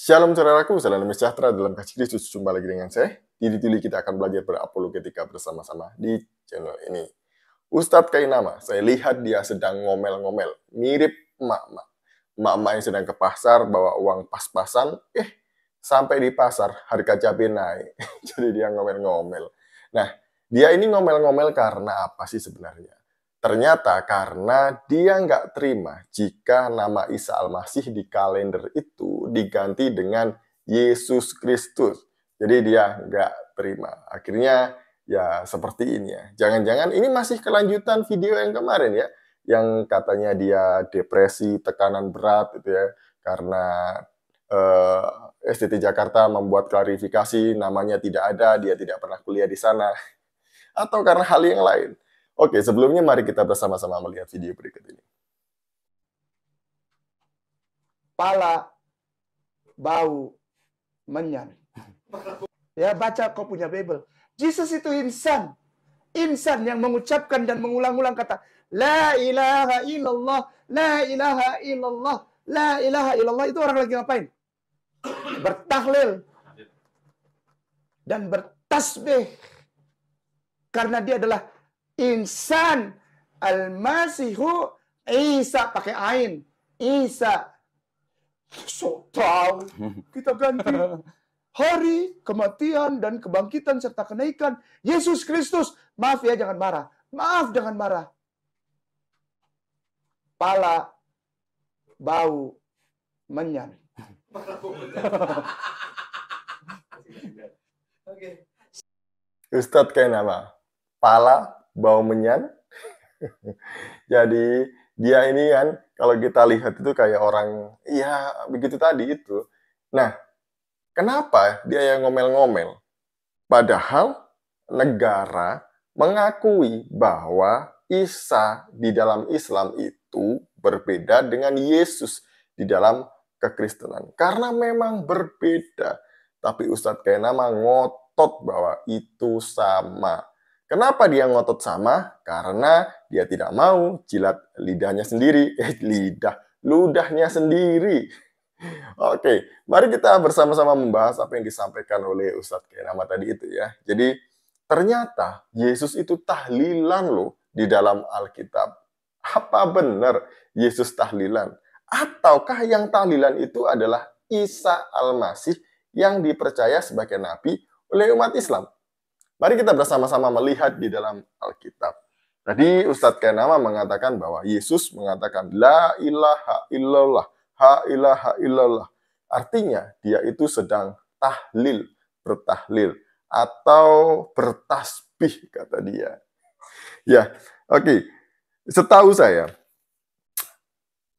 Shalom saudaraku, salam sejahtera dalam kasih Kristus. Jumpa lagi dengan saya. Di Dituli kita akan belajar berapologetika bersama-sama di channel ini. Ustadz Kainama, saya lihat dia sedang ngomel-ngomel. Mirip emak-emak. Emak-emak yang sedang ke pasar, bawa uang pas-pasan. Eh, sampai di pasar, harga cabai naik. Jadi dia ngomel-ngomel. Nah, dia ini ngomel-ngomel karena apa sih sebenarnya? Ternyata karena dia nggak terima jika nama Isa Al-Masih di kalender itu diganti dengan Yesus Kristus. Jadi dia nggak terima. Akhirnya ya seperti ini ya. Jangan-jangan ini masih kelanjutan video yang kemarin ya. Yang katanya dia depresi, tekanan berat gitu ya. Karena eh, STT Jakarta membuat klarifikasi namanya tidak ada, dia tidak pernah kuliah di sana. Atau karena hal yang lain. Oke, sebelumnya mari kita bersama-sama melihat video berikut ini. Pala, bau, menyan. Ya, baca kau punya Bible. Jesus itu insan. Insan yang mengucapkan dan mengulang-ulang kata, La ilaha illallah, La ilaha illallah, La ilaha illallah. Itu orang lagi ngapain? Bertahlil. Dan bertasbih. Karena dia adalah insan. Al-masihu Isa pakai ain. Isa. So tahu kita ganti. Hari kematian dan kebangkitan serta kenaikan. Yesus Kristus. Maaf ya jangan marah. Maaf jangan marah. Pala bau menyan. Ustadz kayak nama. Pala bau menyan. Jadi dia ini kan kalau kita lihat itu kayak orang ya begitu tadi itu. Nah, kenapa dia yang ngomel-ngomel? Padahal negara mengakui bahwa Isa di dalam Islam itu berbeda dengan Yesus di dalam kekristenan. Karena memang berbeda. Tapi Ustadz Kainama ngotot bahwa itu sama. Kenapa dia ngotot sama? Karena dia tidak mau jilat lidahnya sendiri. Eh, lidah, ludahnya sendiri. Oke, mari kita bersama-sama membahas apa yang disampaikan oleh Ustadz Kenama tadi itu ya. Jadi, ternyata Yesus itu tahlilan loh di dalam Alkitab. Apa benar Yesus tahlilan? Ataukah yang tahlilan itu adalah Isa Al-Masih yang dipercaya sebagai nabi oleh umat Islam? Mari kita bersama-sama melihat di dalam Alkitab. Tadi Ustadz Kenama mengatakan bahwa Yesus mengatakan La ilaha illallah, ha ilaha illallah. Artinya dia itu sedang tahlil, bertahlil, atau bertasbih kata dia. Ya, oke. Okay. Setahu saya,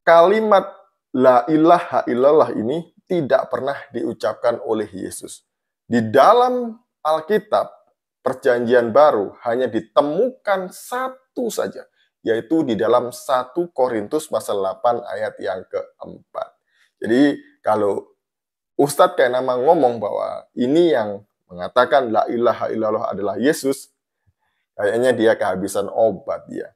kalimat La ilaha illallah ini tidak pernah diucapkan oleh Yesus. Di dalam Alkitab perjanjian baru hanya ditemukan satu saja, yaitu di dalam 1 Korintus pasal 8 ayat yang keempat. Jadi kalau Ustadz kayak nama ngomong bahwa ini yang mengatakan la ilaha illallah adalah Yesus, kayaknya dia kehabisan obat dia.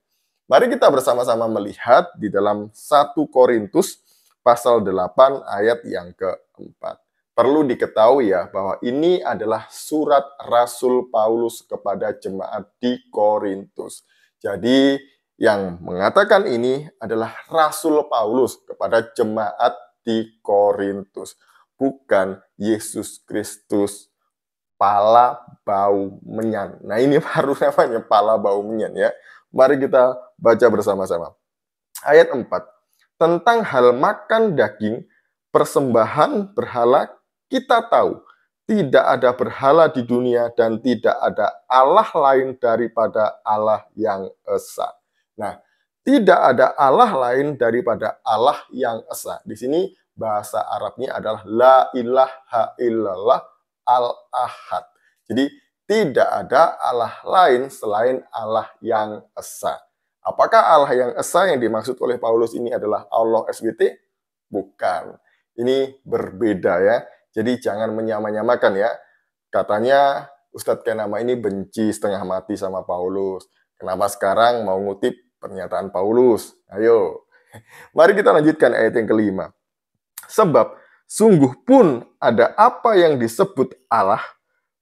Mari kita bersama-sama melihat di dalam 1 Korintus pasal 8 ayat yang keempat. Perlu diketahui ya bahwa ini adalah surat Rasul Paulus kepada jemaat di Korintus. Jadi yang mengatakan ini adalah Rasul Paulus kepada jemaat di Korintus, bukan Yesus Kristus pala bau menyan. Nah ini baru namanya pala bau menyan ya. Mari kita baca bersama-sama. Ayat 4. Tentang hal makan daging, persembahan berhala kita tahu tidak ada berhala di dunia dan tidak ada Allah lain daripada Allah yang esa. Nah, tidak ada Allah lain daripada Allah yang esa. Di sini bahasa Arabnya adalah la ilaha illallah al-ahad. Jadi tidak ada Allah lain selain Allah yang esa. Apakah Allah yang esa yang dimaksud oleh Paulus ini adalah Allah SWT? Bukan. Ini berbeda ya. Jadi jangan menyamanyamakan ya. Katanya Ustadz Kenama ini benci setengah mati sama Paulus. Kenapa sekarang mau ngutip pernyataan Paulus? Ayo, mari kita lanjutkan ayat yang kelima. Sebab Sungguh pun ada apa yang disebut Allah,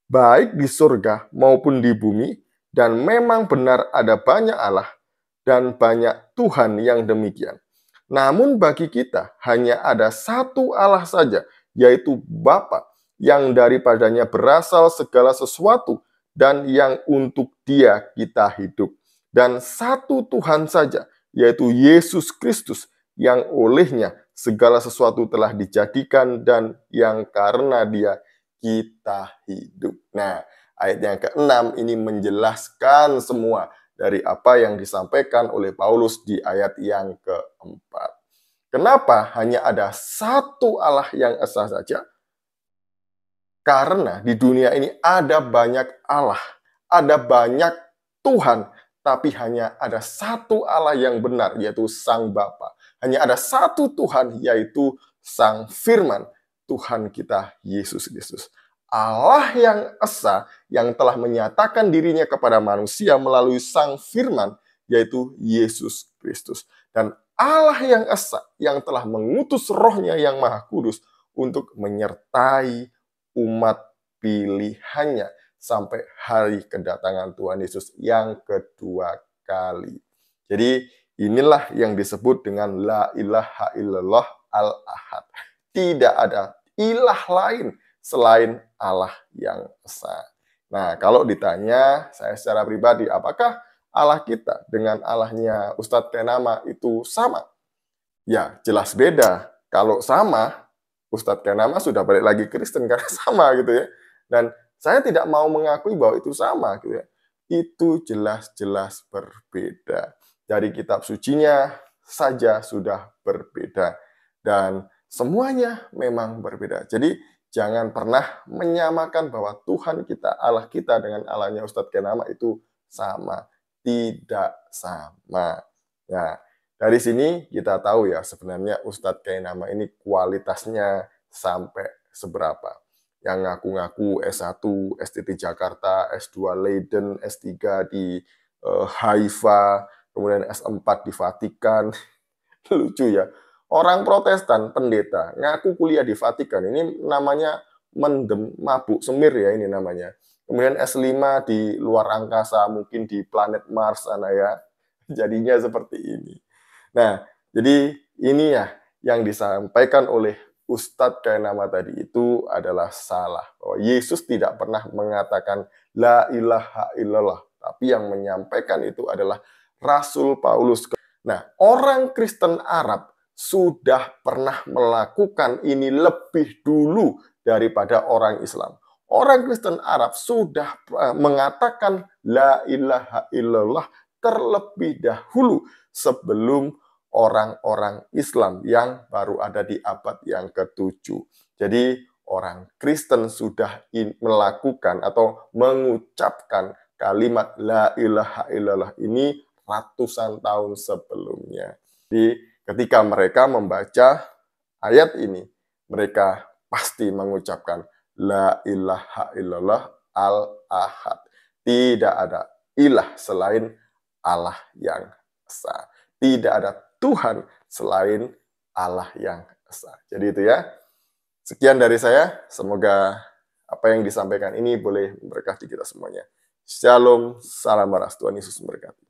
baik di surga maupun di bumi, dan memang benar ada banyak Allah dan banyak Tuhan yang demikian. Namun bagi kita hanya ada satu Allah saja, yaitu Bapa, yang daripadanya berasal segala sesuatu dan yang untuk dia kita hidup. Dan satu Tuhan saja, yaitu Yesus Kristus, yang olehnya segala sesuatu telah dijadikan dan yang karena dia kita hidup. Nah, ayat yang ke-6 ini menjelaskan semua dari apa yang disampaikan oleh Paulus di ayat yang keempat. Kenapa hanya ada satu Allah yang esa saja? Karena di dunia ini ada banyak Allah, ada banyak Tuhan, tapi hanya ada satu Allah yang benar, yaitu Sang Bapa. Hanya ada satu Tuhan, yaitu Sang Firman, Tuhan kita Yesus Kristus. Allah yang esa, yang telah menyatakan dirinya kepada manusia melalui Sang Firman, yaitu Yesus Kristus. Dan Allah yang esa, yang telah mengutus rohnya yang maha kudus untuk menyertai umat pilihannya sampai hari kedatangan Tuhan Yesus yang kedua kali. Jadi Inilah yang disebut dengan la ilaha illallah al-ahad. Tidak ada ilah lain selain Allah yang esa. Nah, kalau ditanya saya secara pribadi, apakah Allah kita dengan Allahnya Ustadz Kenama itu sama? Ya, jelas beda. Kalau sama, Ustadz Kenama sudah balik lagi Kristen karena sama gitu ya. Dan saya tidak mau mengakui bahwa itu sama gitu ya. Itu jelas-jelas berbeda dari kitab sucinya saja sudah berbeda. Dan semuanya memang berbeda. Jadi jangan pernah menyamakan bahwa Tuhan kita, Allah kita dengan Allahnya Ustadz Kenama itu sama. Tidak sama. Nah, dari sini kita tahu ya sebenarnya Ustadz Kenama ini kualitasnya sampai seberapa. Yang ngaku-ngaku S1, STT Jakarta, S2 Leiden, S3 di uh, Haifa, kemudian S4 di Vatikan. Lucu ya. Orang Protestan, pendeta, ngaku kuliah di Vatikan. Ini namanya mendem, mabuk, semir ya ini namanya. Kemudian S5 di luar angkasa, mungkin di planet Mars sana ya. Jadinya seperti ini. Nah, jadi ini ya yang disampaikan oleh Ustadz nama tadi itu adalah salah. Bahwa Yesus tidak pernah mengatakan la ilaha illallah. Tapi yang menyampaikan itu adalah Rasul Paulus. Nah, orang Kristen Arab sudah pernah melakukan ini lebih dulu daripada orang Islam. Orang Kristen Arab sudah eh, mengatakan la ilaha illallah terlebih dahulu sebelum orang-orang Islam yang baru ada di abad yang ketujuh. Jadi orang Kristen sudah melakukan atau mengucapkan kalimat la ilaha illallah ini ratusan tahun sebelumnya. Jadi ketika mereka membaca ayat ini, mereka pasti mengucapkan La ilaha illallah al-ahad. Tidak ada ilah selain Allah yang esa. Tidak ada Tuhan selain Allah yang esa. Jadi itu ya. Sekian dari saya. Semoga apa yang disampaikan ini boleh memberkati kita semuanya. Shalom, salam waras. Tuhan Yesus memberkati.